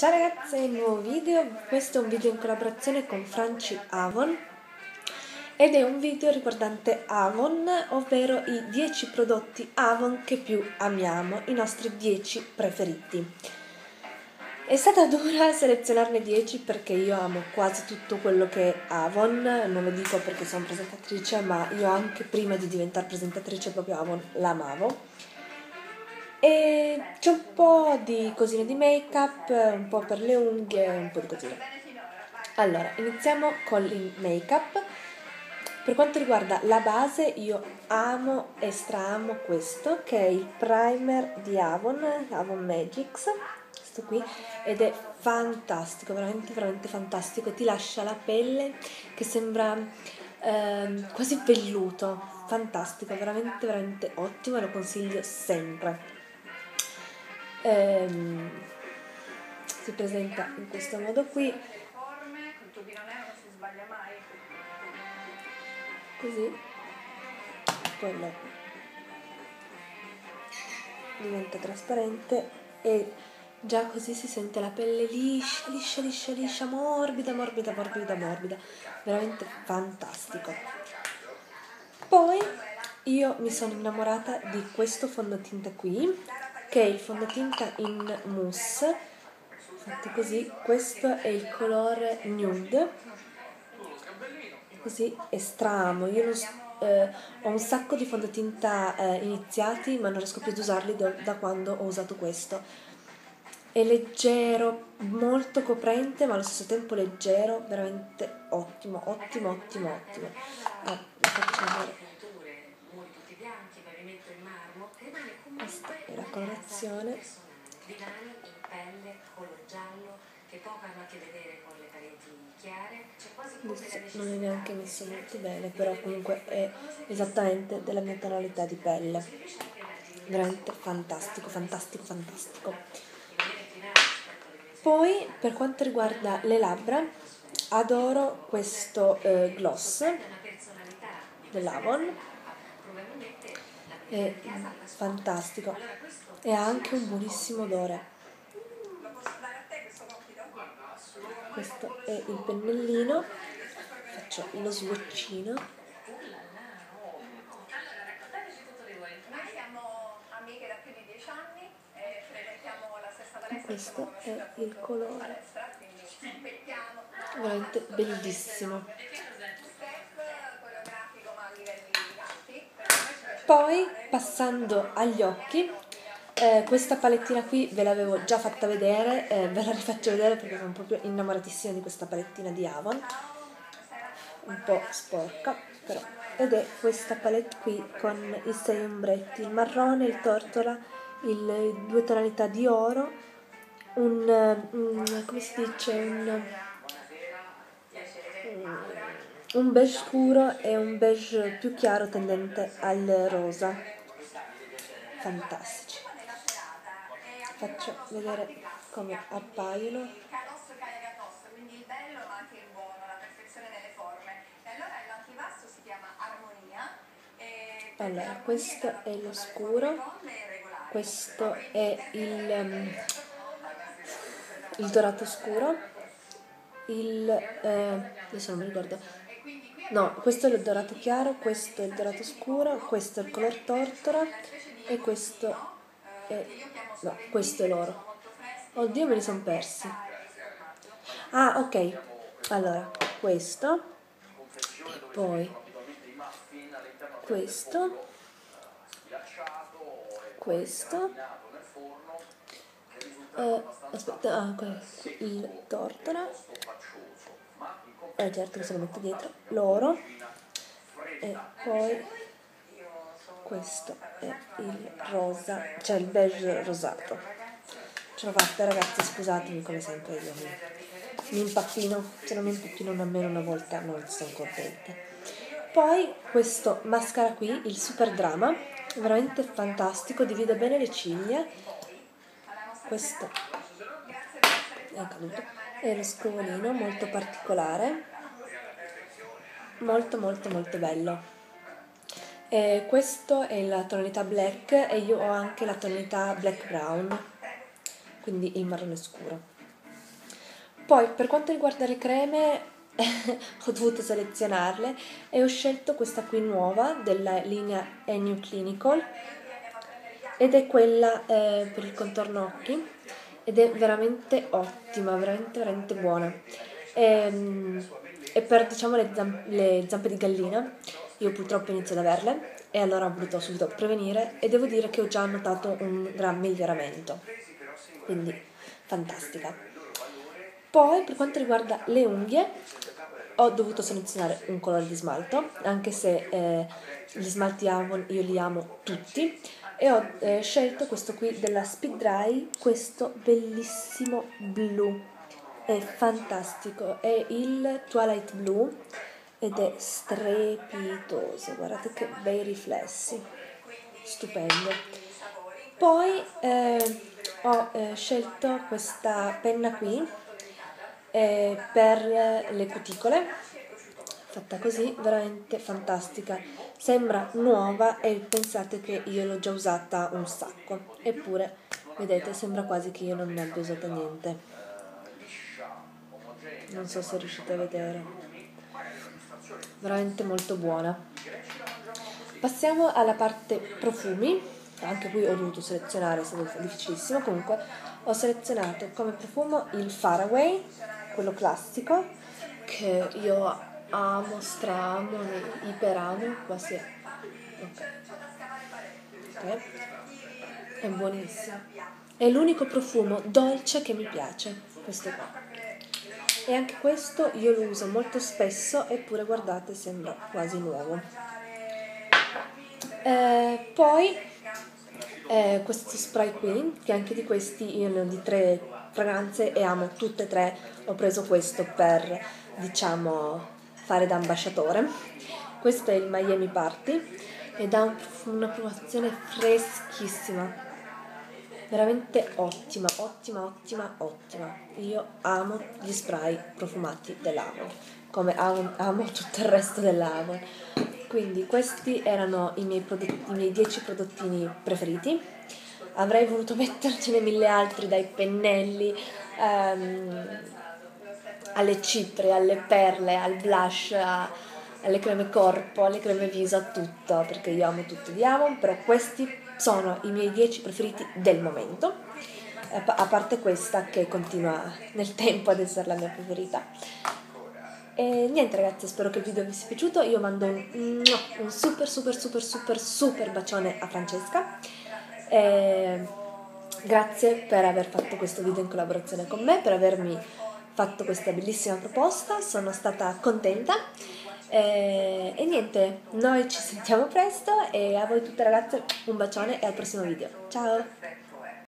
Ciao ragazze, nuovo video, questo è un video in collaborazione con Franci Avon ed è un video riguardante Avon, ovvero i 10 prodotti Avon che più amiamo, i nostri 10 preferiti. È stata dura selezionarne 10 perché io amo quasi tutto quello che è Avon, non lo dico perché sono presentatrice, ma io anche prima di diventare presentatrice proprio Avon l'amavo. E c'è un po' di cosine di make up, un po' per le unghie, un po' di cosine. Allora, iniziamo con il make up. Per quanto riguarda la base, io amo e straamo questo, che è il primer di Avon, Avon Magics, questo qui, ed è fantastico, veramente, veramente fantastico. Ti lascia la pelle che sembra eh, quasi velluto, fantastico, veramente, veramente ottimo lo consiglio sempre ehm, si presenta in questo modo qui. Così. Poi lo diventa trasparente e già così si sente la pelle liscia liscia liscia liscia morbida morbida morbida morbida. Veramente fantastico. Poi io mi sono innamorata di questo fondotinta qui che è il fondotinta in mousse fatto così. Questo è il colore nude. Così estramo. Io non, eh, ho un sacco di fondotinta eh, iniziati ma non riesco più ad usarli da, da quando ho usato questo. È leggero, molto coprente ma allo stesso tempo leggero, veramente ottimo, ottimo, ottimo, ottimo. Ah, vi è la colorazione Vilani in pelle, color giallo, che poco hanno a che vedere con le pareti chiare. Non è neanche messo molto bene, però comunque è esattamente della mia tonalità di pelle. Veramente fantastico, fantastico, fantastico. Poi per quanto riguarda le labbra, adoro questo eh, gloss dell'Avon è fantastico e ha anche un buonissimo odore. Questo è il pennellino, faccio lo swatchino. Questo è il colore, veramente bellissimo. Poi passando agli occhi, eh, questa palettina qui ve l'avevo già fatta vedere, eh, ve la rifaccio vedere perché sono proprio innamoratissima di questa palettina di Avon, un po' sporca però, ed è questa palette qui con i sei ombretti, il marrone, il tortola, il, due tonalità di oro, un, un come si dice, un un beige scuro e un beige più chiaro tendente al rosa. Fantastici. Faccio vedere come appaiono. Allora questo è lo scuro. Questo è il, um, il dorato scuro. Il eh, adesso non mi ricordo No, questo è il dorato chiaro, questo è il dorato scuro, questo è il color tortora e questo è... no, questo è l'oro. Oddio, me li sono persi. Ah, ok. Allora, questo e poi questo questo eh, aspetta, ah, il tortora eh certo che se lo metto dietro, l'oro. E poi questo è il rosa, cioè il beige rosato. Ce l'ho fatta ragazzi, scusatemi come sempre io mi, mi impappino, se non mi impappino nemmeno una volta non sono contenta. Poi questo mascara qui, il Super Drama, veramente fantastico, divide bene le ciglia. Questo è caduto, è lo scrovolino molto particolare molto molto molto bello e questo è la tonalità black e io ho anche la tonalità black brown quindi il marrone scuro Poi per quanto riguarda le creme ho dovuto selezionarle e ho scelto questa qui nuova della linea Enu Clinical ed è quella eh, per il contorno occhi ed è veramente ottima, veramente veramente buona. E, ehm, e per diciamo le, zam- le zampe di gallina io purtroppo inizio ad averle e allora ho voluto subito prevenire e devo dire che ho già notato un gran miglioramento. Quindi fantastica. Poi per quanto riguarda le unghie ho dovuto selezionare un colore di smalto, anche se eh, gli smalti Avon io li amo tutti e ho eh, scelto questo qui della Speed Dry, questo bellissimo blu, è fantastico, è il Twilight Blue ed è strepitoso, guardate che bei riflessi, stupendo. Poi eh, ho eh, scelto questa penna qui eh, per le cuticole, fatta così, veramente fantastica. Sembra nuova e pensate che io l'ho già usata un sacco, eppure vedete sembra quasi che io non ne abbia usata niente. Non so se riuscite a vedere veramente molto buona. Passiamo alla parte profumi, anche qui ho dovuto selezionare, è stato difficilissimo, comunque ho selezionato come profumo il Faraway, quello classico, che io amo, stramo, iperamo, quasi ok. ok. È buonissimo. È l'unico profumo dolce che mi piace, questo qua e anche questo io lo uso molto spesso eppure guardate sembra quasi nuovo. Eh, poi eh, questo spray qui che anche di questi io ne ho di tre fragranze e amo tutte e tre. Ho preso questo per diciamo fare da ambasciatore. Questo è il Miami Party ed ha una profumazione freschissima veramente ottima, ottima, ottima, ottima. Io amo gli spray profumati dell'Avon, come amo, amo tutto il resto dell'Avon. Quindi questi erano i miei, prodotti, i miei 10 prodottini preferiti. Avrei voluto mettercene mille altri, dai pennelli um, alle cipre, alle perle, al blush, a, alle creme corpo, alle creme viso, a tutto, perché io amo tutto di Avon, però questi sono i miei 10 preferiti del momento, a parte questa che continua nel tempo ad essere la mia preferita. E niente ragazzi, spero che il video vi sia piaciuto, io mando un, un super super super super super bacione a Francesca. E grazie per aver fatto questo video in collaborazione con me, per avermi fatto questa bellissima proposta, sono stata contenta e, e niente, noi ci sentiamo presto e a voi tutte ragazze un bacione e al prossimo video. Ciao!